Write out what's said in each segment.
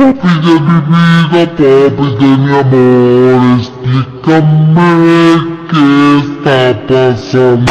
Papi de mi vida, papi de mi amor, explícame qué está pasando.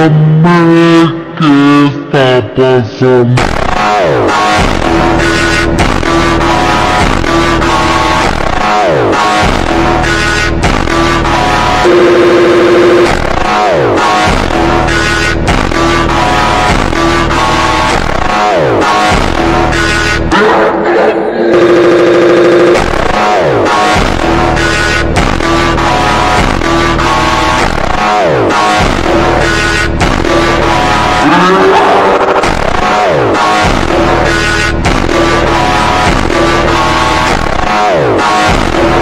America, stop us you.